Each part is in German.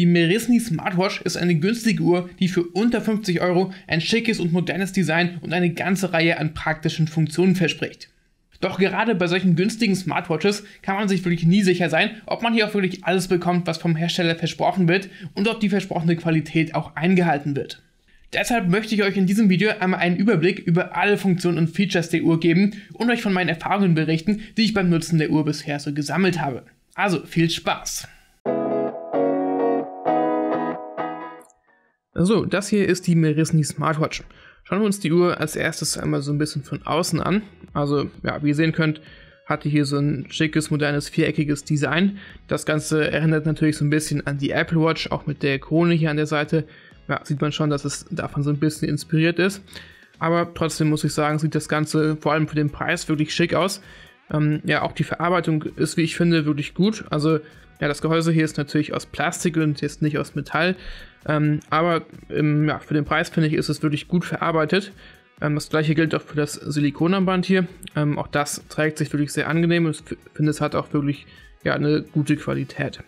Die Merisni Smartwatch ist eine günstige Uhr, die für unter 50 Euro ein schickes und modernes Design und eine ganze Reihe an praktischen Funktionen verspricht. Doch gerade bei solchen günstigen Smartwatches kann man sich wirklich nie sicher sein, ob man hier auch wirklich alles bekommt, was vom Hersteller versprochen wird und ob die versprochene Qualität auch eingehalten wird. Deshalb möchte ich euch in diesem Video einmal einen Überblick über alle Funktionen und Features der Uhr geben und euch von meinen Erfahrungen berichten, die ich beim Nutzen der Uhr bisher so gesammelt habe. Also viel Spaß! So, das hier ist die Merisni Smartwatch. Schauen wir uns die Uhr als erstes einmal so ein bisschen von außen an. Also, ja, wie ihr sehen könnt, hat die hier so ein schickes, modernes, viereckiges Design. Das Ganze erinnert natürlich so ein bisschen an die Apple Watch, auch mit der Krone hier an der Seite. Ja, sieht man schon, dass es davon so ein bisschen inspiriert ist. Aber trotzdem muss ich sagen, sieht das Ganze vor allem für den Preis wirklich schick aus. Ähm, ja, auch die Verarbeitung ist, wie ich finde, wirklich gut. Also ja, das Gehäuse hier ist natürlich aus Plastik und jetzt nicht aus Metall. Ähm, aber ähm, ja, für den Preis finde ich, ist es wirklich gut verarbeitet. Ähm, das gleiche gilt auch für das Silikonarmband hier. Ähm, auch das trägt sich wirklich sehr angenehm und ich finde, es hat auch wirklich ja, eine gute Qualität.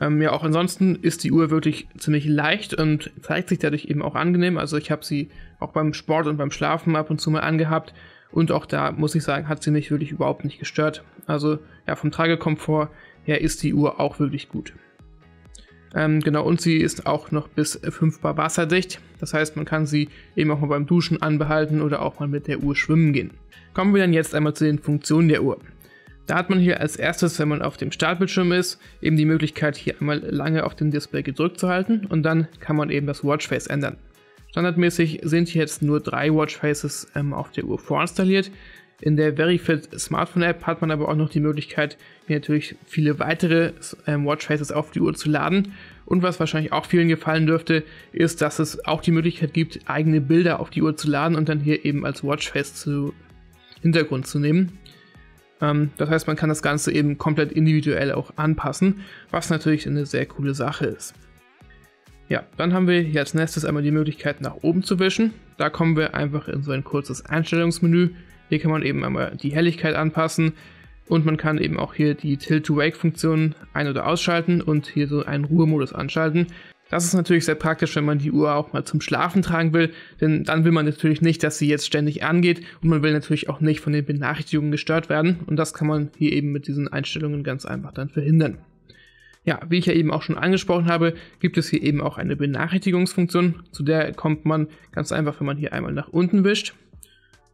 Ähm, ja, auch ansonsten ist die Uhr wirklich ziemlich leicht und zeigt sich dadurch eben auch angenehm. Also ich habe sie auch beim Sport und beim Schlafen ab und zu mal angehabt. Und auch da muss ich sagen, hat sie mich wirklich überhaupt nicht gestört. Also ja, vom Tragekomfort her ist die Uhr auch wirklich gut. Ähm, genau, und sie ist auch noch bis 5 Bar wasserdicht. Das heißt, man kann sie eben auch mal beim Duschen anbehalten oder auch mal mit der Uhr schwimmen gehen. Kommen wir dann jetzt einmal zu den Funktionen der Uhr. Da hat man hier als erstes, wenn man auf dem Startbildschirm ist, eben die Möglichkeit, hier einmal lange auf dem Display gedrückt zu halten und dann kann man eben das Watchface ändern. Standardmäßig sind hier jetzt nur drei Watchfaces ähm, auf der Uhr vorinstalliert. In der VeryFit Smartphone App hat man aber auch noch die Möglichkeit, hier natürlich viele weitere ähm, Watchfaces auf die Uhr zu laden. Und was wahrscheinlich auch vielen gefallen dürfte, ist, dass es auch die Möglichkeit gibt, eigene Bilder auf die Uhr zu laden und dann hier eben als Watchface zu Hintergrund zu nehmen. Ähm, das heißt, man kann das Ganze eben komplett individuell auch anpassen, was natürlich eine sehr coole Sache ist. Ja, dann haben wir hier als nächstes einmal die Möglichkeit nach oben zu wischen. Da kommen wir einfach in so ein kurzes Einstellungsmenü. Hier kann man eben einmal die Helligkeit anpassen und man kann eben auch hier die Tilt-to-Wake-Funktion ein- oder ausschalten und hier so einen Ruhemodus anschalten. Das ist natürlich sehr praktisch, wenn man die Uhr auch mal zum Schlafen tragen will, denn dann will man natürlich nicht, dass sie jetzt ständig angeht und man will natürlich auch nicht von den Benachrichtigungen gestört werden und das kann man hier eben mit diesen Einstellungen ganz einfach dann verhindern. Ja, wie ich ja eben auch schon angesprochen habe, gibt es hier eben auch eine Benachrichtigungsfunktion, zu der kommt man ganz einfach, wenn man hier einmal nach unten wischt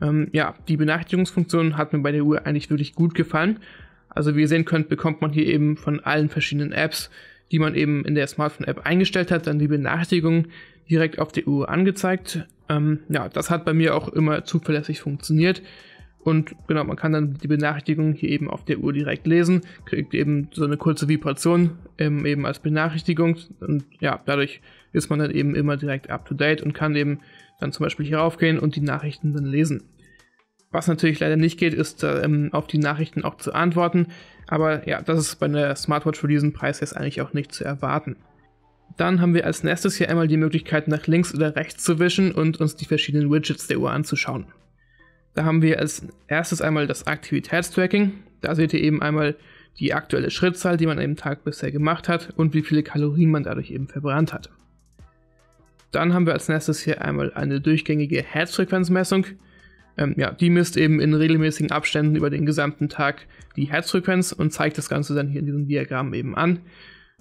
ähm, ja, die Benachrichtigungsfunktion hat mir bei der Uhr eigentlich wirklich gut gefallen. Also wie ihr sehen könnt, bekommt man hier eben von allen verschiedenen Apps, die man eben in der Smartphone-App eingestellt hat, dann die Benachrichtigung direkt auf der Uhr angezeigt. Ähm, ja, das hat bei mir auch immer zuverlässig funktioniert. Und genau, man kann dann die Benachrichtigung hier eben auf der Uhr direkt lesen, kriegt eben so eine kurze Vibration ähm, eben als Benachrichtigung. Und ja, dadurch ist man dann eben immer direkt up to date und kann eben dann zum Beispiel hier raufgehen und die Nachrichten dann lesen. Was natürlich leider nicht geht, ist ähm, auf die Nachrichten auch zu antworten. Aber ja, das ist bei einer Smartwatch für diesen Preis jetzt eigentlich auch nicht zu erwarten. Dann haben wir als nächstes hier einmal die Möglichkeit nach links oder rechts zu wischen und uns die verschiedenen Widgets der Uhr anzuschauen. Da haben wir als erstes einmal das Aktivitätstracking. Da seht ihr eben einmal die aktuelle Schrittzahl, die man im Tag bisher gemacht hat und wie viele Kalorien man dadurch eben verbrannt hat. Dann haben wir als nächstes hier einmal eine durchgängige Herzfrequenzmessung. Ähm, ja, die misst eben in regelmäßigen Abständen über den gesamten Tag die Herzfrequenz und zeigt das Ganze dann hier in diesem Diagramm eben an.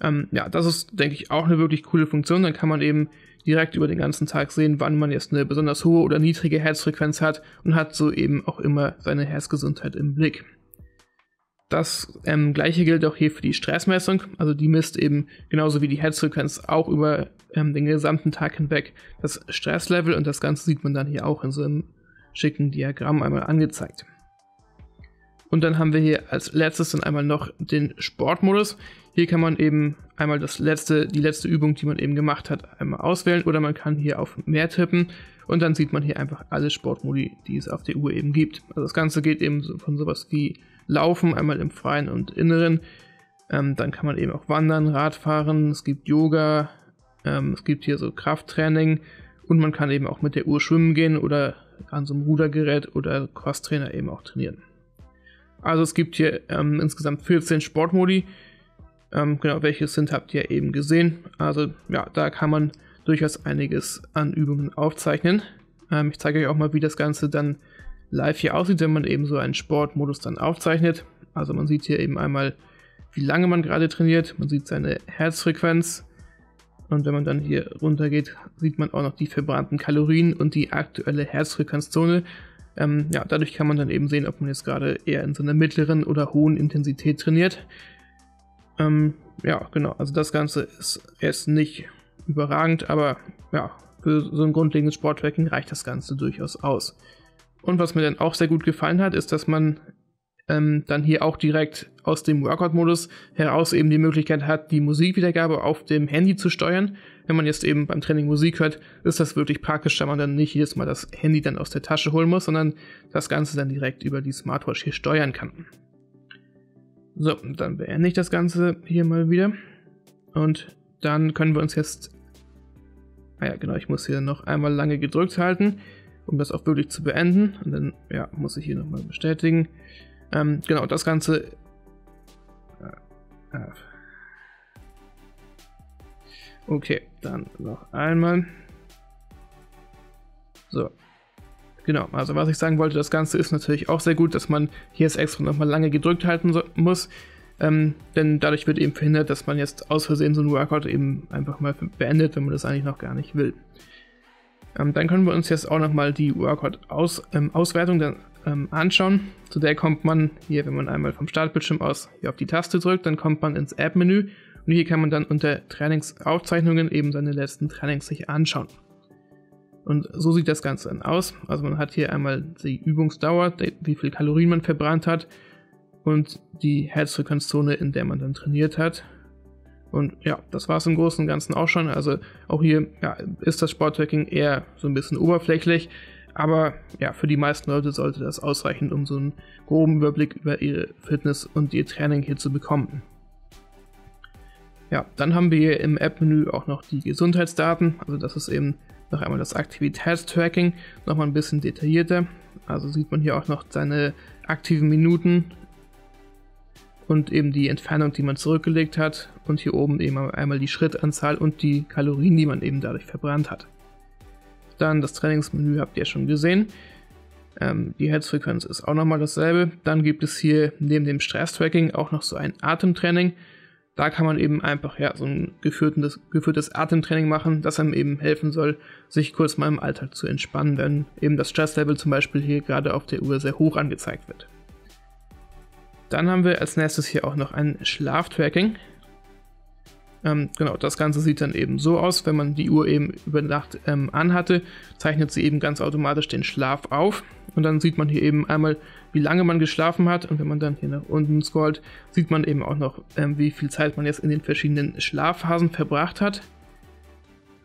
Ähm, ja, das ist, denke ich, auch eine wirklich coole Funktion. Dann kann man eben direkt über den ganzen Tag sehen, wann man jetzt eine besonders hohe oder niedrige Herzfrequenz hat und hat so eben auch immer seine Herzgesundheit im Blick. Das ähm, gleiche gilt auch hier für die Stressmessung. Also die misst eben genauso wie die Herzfrequenz auch über ähm, den gesamten Tag hinweg das Stresslevel und das Ganze sieht man dann hier auch in so einem schicken Diagramm einmal angezeigt. Und dann haben wir hier als letztes dann einmal noch den Sportmodus. Hier kann man eben einmal das letzte, die letzte Übung, die man eben gemacht hat, einmal auswählen oder man kann hier auf mehr tippen und dann sieht man hier einfach alle Sportmodi, die es auf der Uhr eben gibt. Also das Ganze geht eben von sowas wie Laufen, einmal im Freien und Inneren. Ähm, dann kann man eben auch wandern, Radfahren, es gibt Yoga, ähm, es gibt hier so Krafttraining und man kann eben auch mit der Uhr schwimmen gehen oder an so einem Rudergerät oder Crosstrainer eben auch trainieren. Also es gibt hier ähm, insgesamt 14 Sportmodi. Ähm, genau, welche sind, habt ihr eben gesehen. Also ja, da kann man durchaus einiges an Übungen aufzeichnen. Ähm, ich zeige euch auch mal, wie das Ganze dann live hier aussieht, wenn man eben so einen Sportmodus dann aufzeichnet. Also man sieht hier eben einmal, wie lange man gerade trainiert, man sieht seine Herzfrequenz und wenn man dann hier runter geht, sieht man auch noch die verbrannten Kalorien und die aktuelle Herzfrequenzzone. Ähm, ja, dadurch kann man dann eben sehen, ob man jetzt gerade eher in so einer mittleren oder hohen Intensität trainiert. Ähm, ja, genau, also das Ganze ist erst nicht überragend, aber ja, für so ein grundlegendes Sporttracking reicht das Ganze durchaus aus. Und was mir dann auch sehr gut gefallen hat, ist, dass man ähm, dann hier auch direkt aus dem Workout-Modus heraus eben die Möglichkeit hat, die Musikwiedergabe auf dem Handy zu steuern. Wenn man jetzt eben beim Training Musik hört, ist das wirklich praktisch, da man dann nicht jedes Mal das Handy dann aus der Tasche holen muss, sondern das Ganze dann direkt über die Smartwatch hier steuern kann. So, dann beende ich das Ganze hier mal wieder. Und dann können wir uns jetzt... Ah ja, genau, ich muss hier noch einmal lange gedrückt halten, um das auch wirklich zu beenden. Und dann, ja, muss ich hier nochmal bestätigen. Ähm, genau, das Ganze. Äh, äh. Okay, dann noch einmal. So. Genau, also was ich sagen wollte, das Ganze ist natürlich auch sehr gut, dass man hier jetzt extra nochmal lange gedrückt halten so, muss. Ähm, denn dadurch wird eben verhindert, dass man jetzt aus Versehen so ein Workout eben einfach mal beendet, wenn man das eigentlich noch gar nicht will. Ähm, dann können wir uns jetzt auch nochmal die Workout-Auswertung ähm, ähm, anschauen. Zu der kommt man hier, wenn man einmal vom Startbildschirm aus hier auf die Taste drückt, dann kommt man ins App-Menü und hier kann man dann unter Trainingsaufzeichnungen eben seine letzten Trainings sich anschauen. Und so sieht das Ganze dann aus. Also man hat hier einmal die Übungsdauer, wie viel Kalorien man verbrannt hat und die Herzfrequenzzone, in der man dann trainiert hat. Und ja, das war es im Großen und Ganzen auch schon. Also auch hier ja, ist das Sporttracking eher so ein bisschen oberflächlich. Aber ja, für die meisten Leute sollte das ausreichen, um so einen groben Überblick über ihre Fitness und ihr Training hier zu bekommen. Ja, dann haben wir hier im App-Menü auch noch die Gesundheitsdaten. Also das ist eben noch einmal das Aktivitätstracking, nochmal ein bisschen detaillierter. Also sieht man hier auch noch seine aktiven Minuten und eben die Entfernung, die man zurückgelegt hat. Und hier oben eben einmal die Schrittanzahl und die Kalorien, die man eben dadurch verbrannt hat. Dann das Trainingsmenü habt ihr schon gesehen. Ähm, die Herzfrequenz ist auch nochmal dasselbe. Dann gibt es hier neben dem Stress-Tracking auch noch so ein Atemtraining. Da kann man eben einfach ja, so ein geführtes, geführtes Atemtraining machen, das einem eben helfen soll, sich kurz mal im Alltag zu entspannen, wenn eben das Stresslevel zum Beispiel hier gerade auf der Uhr sehr hoch angezeigt wird. Dann haben wir als nächstes hier auch noch ein Schlaftracking. Ähm, genau, das Ganze sieht dann eben so aus, wenn man die Uhr eben über Nacht ähm, anhatte, zeichnet sie eben ganz automatisch den Schlaf auf und dann sieht man hier eben einmal, wie lange man geschlafen hat und wenn man dann hier nach unten scrollt, sieht man eben auch noch, ähm, wie viel Zeit man jetzt in den verschiedenen Schlafphasen verbracht hat.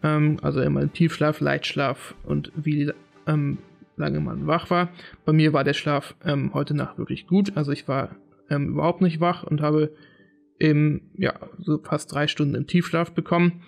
Ähm, also immer Tiefschlaf, Leichtschlaf und wie ähm, lange man wach war. Bei mir war der Schlaf ähm, heute Nacht wirklich gut, also ich war überhaupt nicht wach und habe eben, ja, so fast drei Stunden im Tiefschlaf bekommen.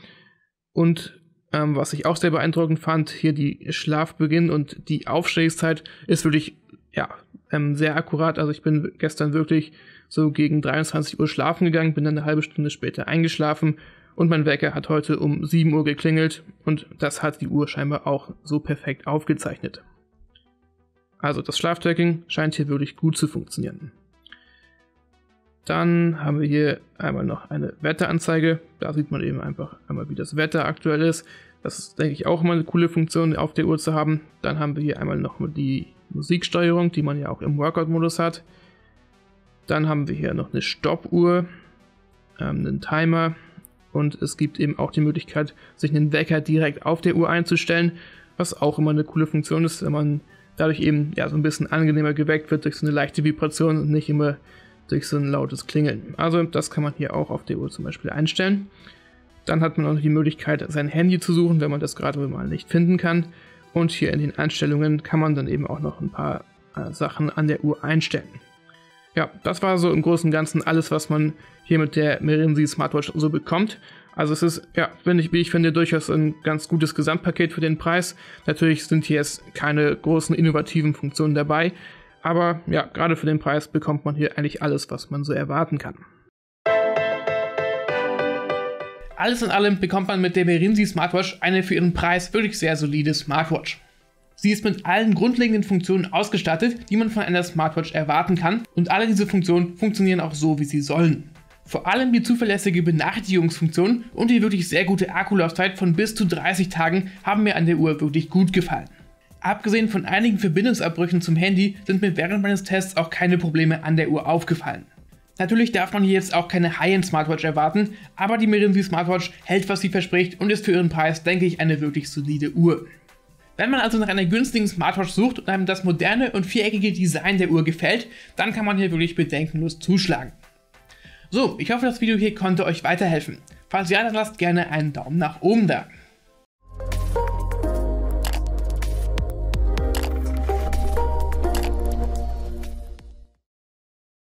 Und ähm, was ich auch sehr beeindruckend fand, hier die Schlafbeginn und die Aufstehzeit ist wirklich, ja, ähm, sehr akkurat. Also ich bin gestern wirklich so gegen 23 Uhr schlafen gegangen, bin dann eine halbe Stunde später eingeschlafen und mein Wecker hat heute um 7 Uhr geklingelt und das hat die Uhr scheinbar auch so perfekt aufgezeichnet. Also das Schlaftracking scheint hier wirklich gut zu funktionieren. Dann haben wir hier einmal noch eine Wetteranzeige. Da sieht man eben einfach einmal, wie das Wetter aktuell ist. Das ist, denke ich, auch mal eine coole Funktion auf der Uhr zu haben. Dann haben wir hier einmal noch die Musiksteuerung, die man ja auch im Workout-Modus hat. Dann haben wir hier noch eine Stoppuhr, ähm, einen Timer und es gibt eben auch die Möglichkeit, sich einen Wecker direkt auf der Uhr einzustellen, was auch immer eine coole Funktion ist, wenn man dadurch eben ja so ein bisschen angenehmer geweckt wird durch so eine leichte Vibration und nicht immer durch so ein lautes Klingeln. Also das kann man hier auch auf der Uhr zum Beispiel einstellen. Dann hat man auch noch die Möglichkeit, sein Handy zu suchen, wenn man das gerade mal nicht finden kann. Und hier in den Einstellungen kann man dann eben auch noch ein paar äh, Sachen an der Uhr einstellen. Ja, das war so im Großen und Ganzen alles, was man hier mit der Merinsi Smartwatch so bekommt. Also es ist, ja, finde ich, wie ich finde, durchaus ein ganz gutes Gesamtpaket für den Preis. Natürlich sind hier jetzt keine großen innovativen Funktionen dabei, aber ja, gerade für den Preis bekommt man hier eigentlich alles, was man so erwarten kann. Alles in allem bekommt man mit der Merinsi Smartwatch eine für ihren Preis wirklich sehr solide Smartwatch. Sie ist mit allen grundlegenden Funktionen ausgestattet, die man von einer Smartwatch erwarten kann und alle diese Funktionen funktionieren auch so, wie sie sollen. Vor allem die zuverlässige Benachrichtigungsfunktion und die wirklich sehr gute Akkulaufzeit von bis zu 30 Tagen haben mir an der Uhr wirklich gut gefallen. Abgesehen von einigen Verbindungsabbrüchen zum Handy sind mir während meines Tests auch keine Probleme an der Uhr aufgefallen. Natürlich darf man hier jetzt auch keine High-End Smartwatch erwarten, aber die Mirinzi Smartwatch hält, was sie verspricht und ist für ihren Preis, denke ich, eine wirklich solide Uhr. Wenn man also nach einer günstigen Smartwatch sucht und einem das moderne und viereckige Design der Uhr gefällt, dann kann man hier wirklich bedenkenlos zuschlagen. So, ich hoffe, das Video hier konnte euch weiterhelfen. Falls ja, dann lasst gerne einen Daumen nach oben da.